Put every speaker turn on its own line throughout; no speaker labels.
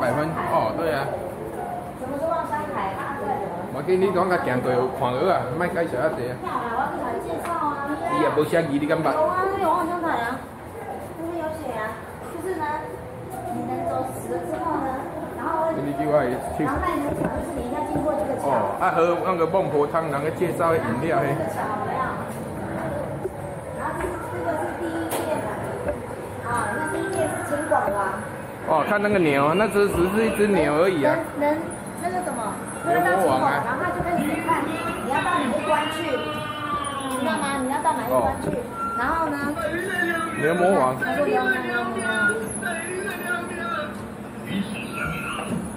百分哦，对啊。
什么是望山海？
我跟你讲，甲行过有看过啊，莫介绍啊济啊。
跳啊，我要给他介绍啊。
伊也无写字，你敢捌？
有啊，那有望山海啊，那边有写啊，就是呢，你能走死了之后呢，然后
你叫我去。
然后那你桥就是你一定要经过这个桥。哦，
啊喝那个孟婆汤，人个介绍的饮料嘿。
桥没有？然后这这个是第一页嘛，啊，那第一页是秦广王。
哦，看那个牛，那只只是一只牛而已啊。
能那个什么？牛魔王啊。然后他就开始看，你要到哪个关去？知道吗？你要到哪个关去？然后呢？
牛魔王。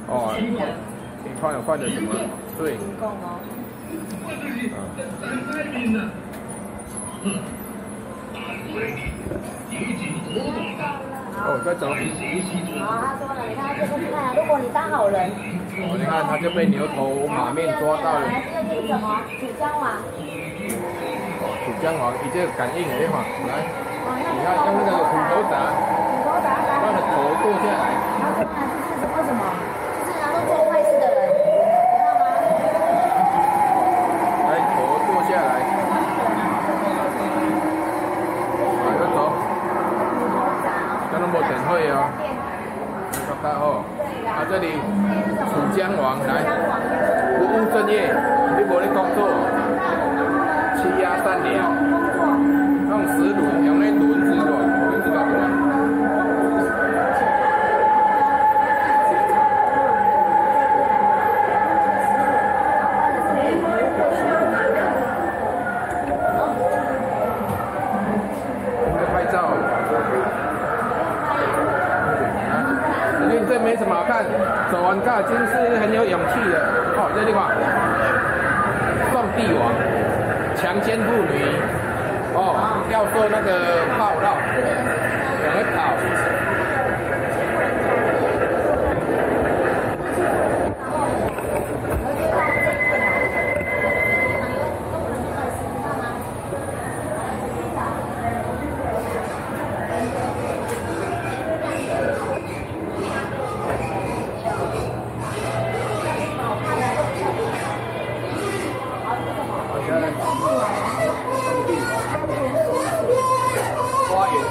哦，你看有换的什么？对。哦，再走。
啊，他说了，你看这个是看，如果你当好人。
哦，你看他就被牛头马面抓到了。
来，这个是什么？楚江王。
哦楚江王，你这个感应的嘛，来，你看用那个斧头砸，
斧头砸，
把他头剁下来
然后做坏事的人，知道吗？
来，头剁下来。来，走走。叫那么等会哦。看看哦，啊这里楚江王来，不务正业，你无咧工作。欺压善良，用石炉，这没什么好看，走完大金是很有勇气的。哦，这地方，宋帝王。强奸妇女，哦，要做那个炮烙，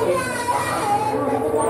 ハ
ハハハ!